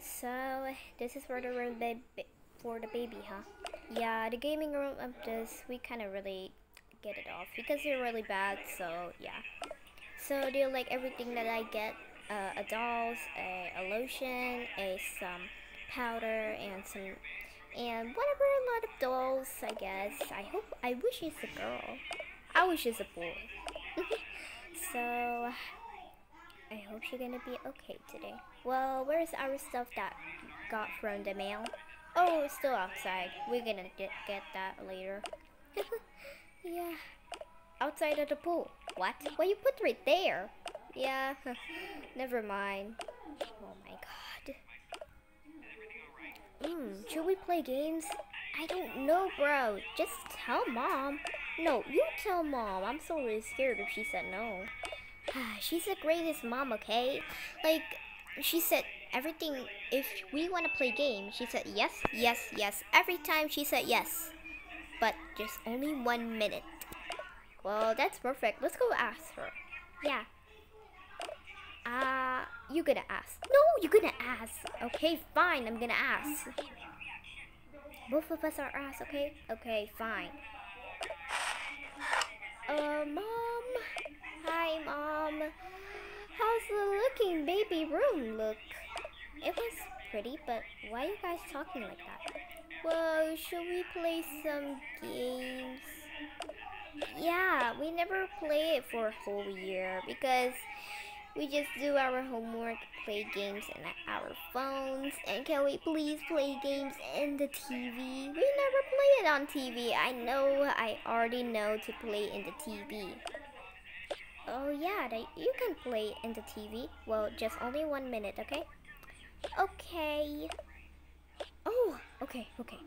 So, this is for the room ba- ba- for the baby, huh? Yeah, the gaming room of this, we kind of really get it off because they're really bad, so yeah. So, do you like everything that I get? Uh, a dolls, a, a lotion, a some powder, and some, and whatever, a lot of dolls, I guess. I hope, I wish it's a girl. I wish it's a boy. so, hope gonna be okay today. Well, where's our stuff that got from the mail? Oh, it's still outside. We're gonna get, get that later. yeah. Outside of the pool. What? Well, you put right there. Yeah. Never mind. Oh my god. Hmm, should we play games? I don't know, bro. Just tell mom. No, you tell mom. I'm so really scared if she said no. She's the greatest mom, okay? Like, she said everything. If we want to play game, she said yes, yes, yes. Every time she said yes. But just only one minute. Well, that's perfect. Let's go ask her. Yeah. Uh, you gonna ask. No, you're gonna ask. Okay, fine, I'm gonna ask. Both of us are asked, okay? Okay, fine. Pretty, but why are you guys talking like that? Well, should we play some games? Yeah, we never play it for a whole year because we just do our homework, play games in our phones, and can we please play games in the TV? We never play it on TV. I know, I already know to play in the TV. Oh yeah, you can play in the TV. Well, just only one minute, okay? Okay. Oh, okay, okay.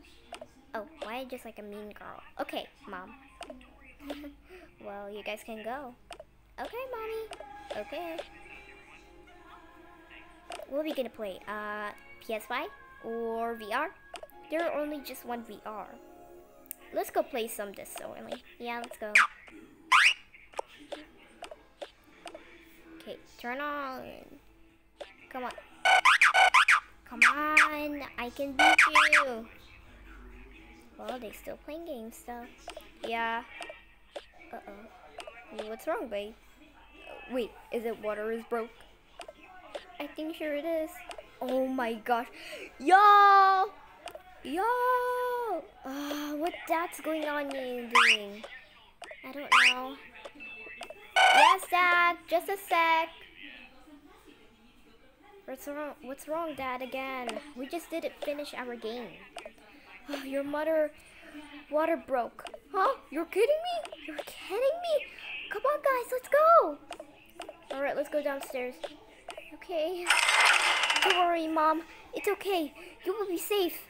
Oh, why just like a mean girl? Okay, mom. well, you guys can go. Okay, mommy. Okay. What are we gonna play? Uh, PS5 or VR? There are only just one VR. Let's go play some only. Yeah, let's go. Okay, turn on. Come on. Come on, I can beat you. Well, they still playing games though. Yeah. Uh-oh. What's wrong, babe? Wait, is it water is broke? I think sure it is. Oh my gosh. Yo! Yo! Uh, what that's going on you doing? I don't know. Yes, Dad. Just a sec. What's wrong? What's wrong, Dad? Again, we just didn't finish our game. Oh, your mother, water broke. Huh? You're kidding me? You're kidding me? Come on, guys, let's go. All right, let's go downstairs. Okay. Don't worry, Mom. It's okay. You will be safe.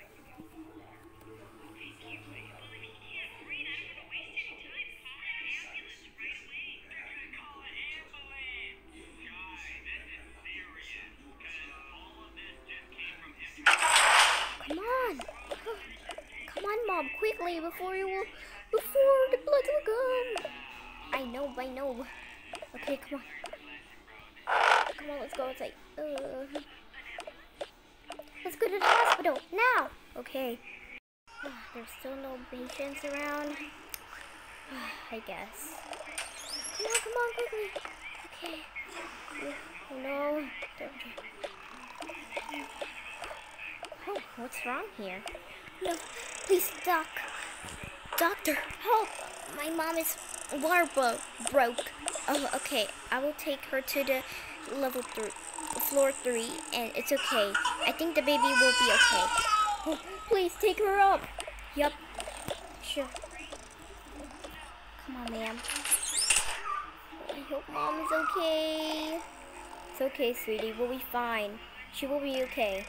Before you will, before the blood will come. I know, I know. Okay, come on. Come on, let's go outside. Uh, let's go to the hospital now. Okay. There's still no patients around. I guess. Come on, come on, quickly. Okay. No. Oh, what's wrong here? No, please, doc. Doctor, help! My mom is water bro broke. Oh, okay. I will take her to the level three, floor three, and it's okay. I think the baby will be okay. Oh, please take her up. Yup. Sure. Come on, ma'am. I hope mom is okay. It's okay, sweetie. We'll be fine. She will be okay.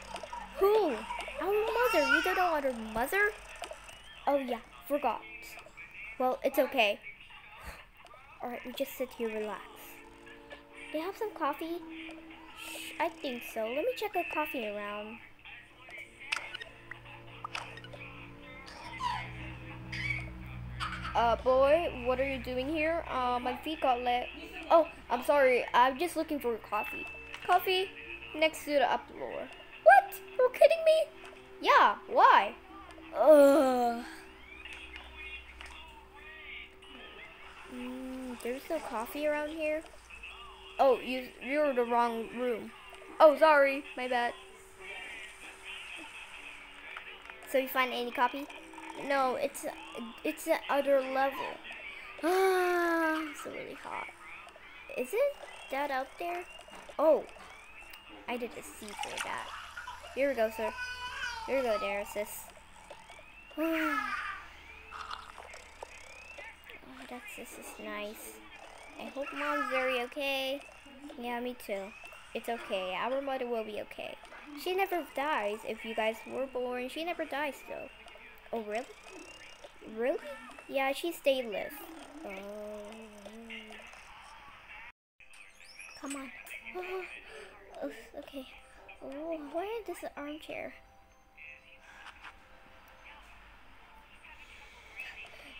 Who? Our mother. You don't know our mother? Oh yeah, forgot. Well, it's okay. Alright, we just sit here, relax. You have some coffee? I think so. Let me check the coffee around. Uh, boy, what are you doing here? Uh, my feet got lit. Oh, I'm sorry. I'm just looking for coffee. Coffee next to the up floor. What? You're kidding me? Yeah, why? There's no coffee around here. Oh, you you're in the wrong room. Oh, sorry, my bad. So you find any copy? No, it's it's the other level. Ah, it's really hot. Is it that out there? Oh, I did a C for that. Here we go, sir. Here we go, there, sis. oh, that's this is nice. I hope mom's very okay. Yeah, me too. It's okay. Our mother will be okay. She never dies. If you guys were born, she never dies though. Oh, really? Really? Yeah, she stayed live. Oh. Come on. Oh, okay. Oh, is this armchair?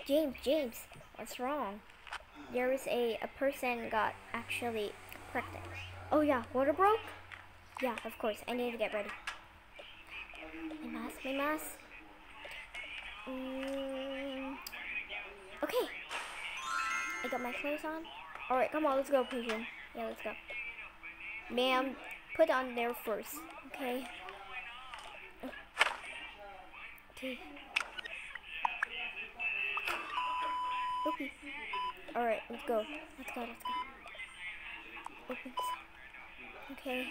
James, James, what's wrong? There is a, a person got actually pregnant. Oh yeah, water broke? Yeah, of course. I need to get ready. My mask, my mask. Mm, okay. I got my clothes on. Alright, come on, let's go, patient. Yeah, let's go. Ma'am, put on there first, okay? Okay. Okay. Alright, let's go. Let's go, let's go. Okay.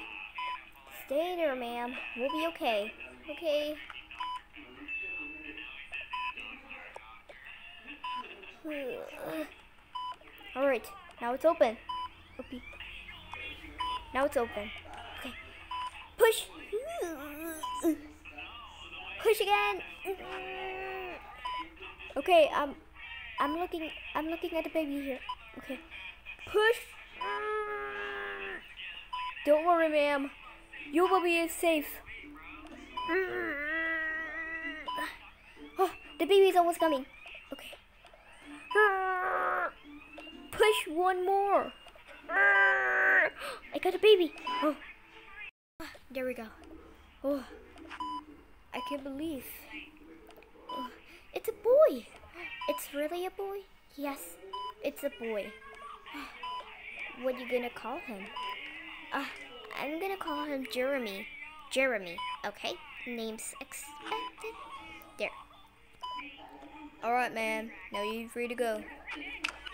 Stay there, ma'am. We'll be okay. Okay. Alright, now it's open. Okay. Now it's open. Okay. Push! Push again! Okay, um, I'm looking, I'm looking at the baby here. Okay. Push! Don't worry, ma'am. You will be safe. Oh, the baby is almost coming. Okay. Push one more. I got a baby. Oh. There we go. Oh. I can't believe. Oh. It's a boy. It's really a boy? Yes, it's a boy. What are you gonna call him? Uh, I'm gonna call him Jeremy. Jeremy, okay? Name's expected. There. Alright, man. Now you're free to go.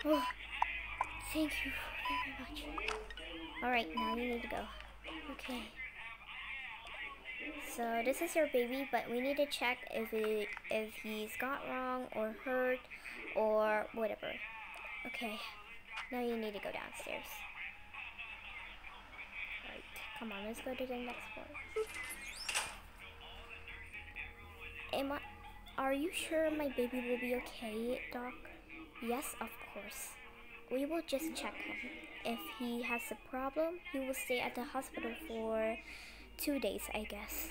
Oh, thank you very much. Alright, now you need to go. Okay. So this is your baby, but we need to check if it if he's got wrong or hurt or whatever. Okay. Now you need to go downstairs. Right, Come on, let's go to the next floor. Am I, are you sure my baby will be okay, Doc? Yes, of course. We will just check him. If he has a problem, he will stay at the hospital for two days, I guess.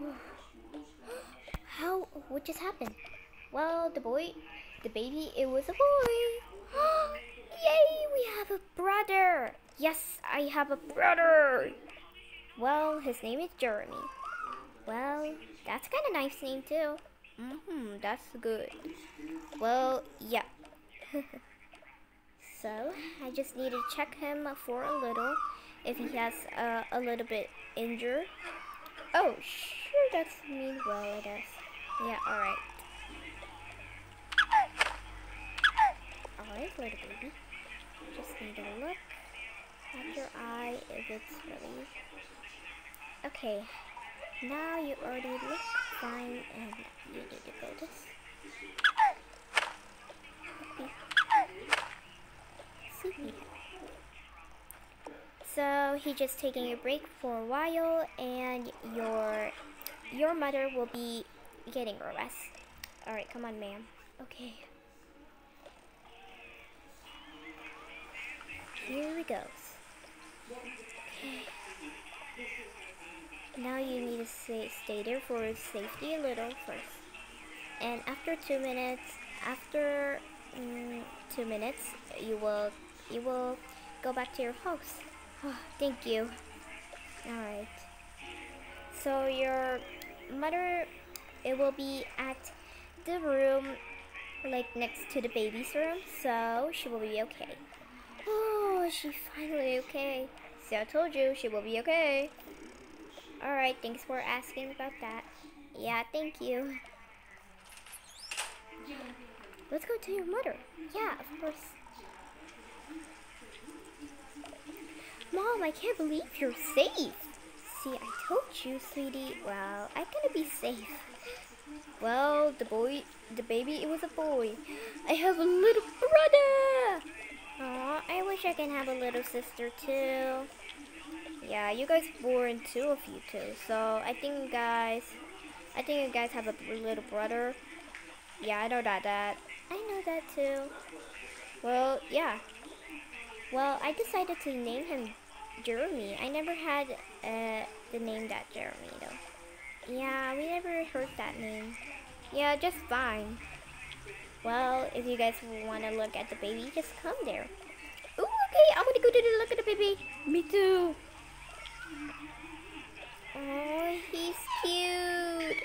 How? What just happened? Well, the boy, the baby, it was a boy. Yay, we have a brother. Yes, I have a brother. Well, his name is Jeremy. Well, that's kind of nice name too. Mm-hmm, that's good. Well, yeah. so, I just need to check him for a little. If he has uh, a little bit injured. Oh, sure, that's me. Well, I guess. Yeah, alright. Alright, little baby. Just need to look at your eye if it's really... Okay, now you already look fine and you need to go this. Sleepy. So he's just taking a break for a while and your your mother will be getting a rest. Alright, come on ma'am. Okay. Here we go. Okay. Now you need to stay, stay there for safety a little first. And after two minutes, after mm, two minutes, you will you will go back to your house. Oh, thank you. Alright. So your mother, it will be at the room like next to the baby's room. So she will be okay. Oh, she's finally okay. See, I told you she will be okay. Alright, thanks for asking about that. Yeah, thank you. Let's go to your mother. Yeah, of course. Mom, I can't believe you're safe. See, I told you, sweetie. Well, I'm gonna be safe. Well, the boy, the baby, it was a boy. I have a little brother. Aw, I wish I can have a little sister too. Yeah, you guys born two of you too. So I think you guys, I think you guys have a little brother. Yeah, I know that. That I know that too. Well, yeah. Well, I decided to name him Jeremy. I never had uh, the name that Jeremy though. Yeah, we never heard that name. Yeah, just fine. Well, if you guys want to look at the baby, just come there. Ooh, okay, I want to go to the look at the baby. Me too. Oh, he's cute.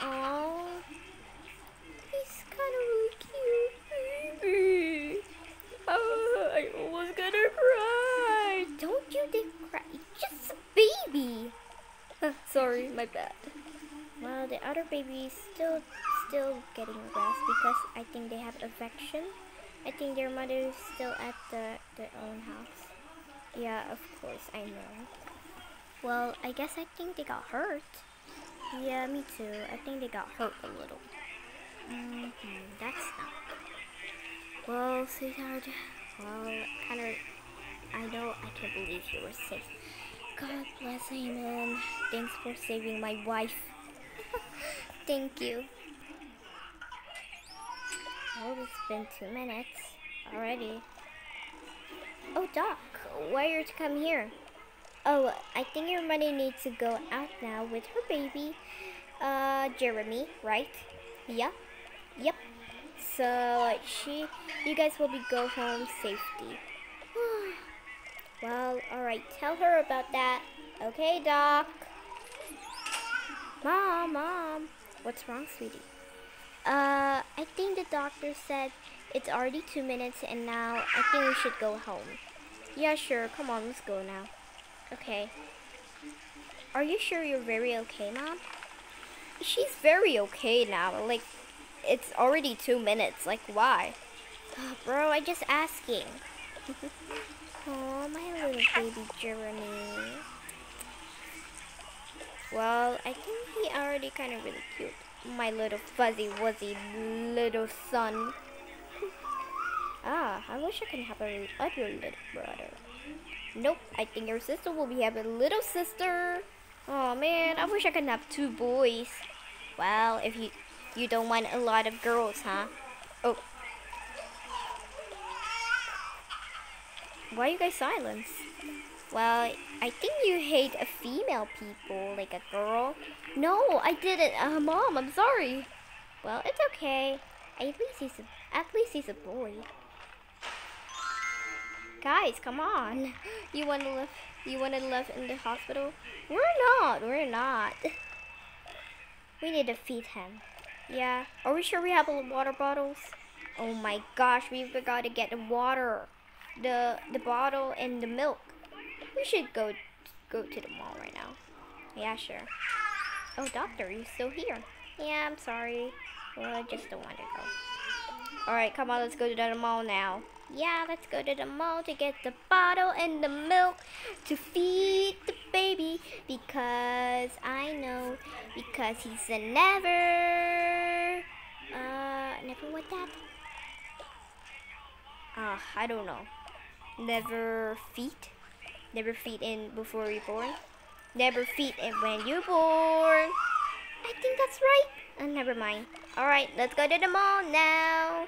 Oh, he's kind of really cute, baby. Oh, I almost gonna cry. Don't you think cry? Just a baby. Sorry, my bad. Well, the other baby is still still getting rest because I think they have affection. I think their mother is still at the their own house. Yeah, of course, I know. Well, I guess I think they got hurt. Yeah, me too. I think they got hurt a little. Mm hmm that's not. Well, sweetheart, well, kind of, I know I can't believe you were safe. God bless Amen. Thanks for saving my wife. Thank you. Oh, it's been two minutes already. Oh, Doc, why are you to come here? Oh, I think your money needs to go out now with her baby, uh, Jeremy, right? Yeah, yep. So she, you guys will be go home safety. Well, all right. Tell her about that. Okay, Doc. Mom, mom, what's wrong, sweetie? Uh, I think the doctor said it's already two minutes and now I think we should go home. Yeah, sure. Come on, let's go now. Okay. Are you sure you're very okay, Mom? She's very okay now. Like, it's already two minutes. Like, why? Bro, I just asking. oh, my little baby Jeremy. Well, I think he already kind of really cute. My little fuzzy wuzzy little son. ah, I wish I could have a other little brother. Nope, I think your sister will be having a little sister. Oh man, I wish I could have two boys. Well, if you you don't want a lot of girls, huh? Oh. Why are you guys silent? Well, I think you hate a female people, like a girl. No, I didn't. Uh, Mom, I'm sorry. Well, it's okay. At least he's a, at least he's a boy. Guys, come on. You want to live? You want to live in the hospital? We're not. We're not. We need to feed him. Yeah. Are we sure we have all the water bottles? Oh my gosh, we forgot to get the water, the the bottle and the milk. We should go go to the mall right now. Yeah, sure. Oh, doctor, you still here? Yeah, I'm sorry. Well, I just don't want to go. All right, come on, let's go to the mall now. Yeah, let's go to the mall to get the bottle and the milk to feed the baby because I know because he's a never uh never what that uh I don't know never feed never feed in before you're born. Never feed in when you're born. I think that's right. Uh, never mind. All right let's go to the mall now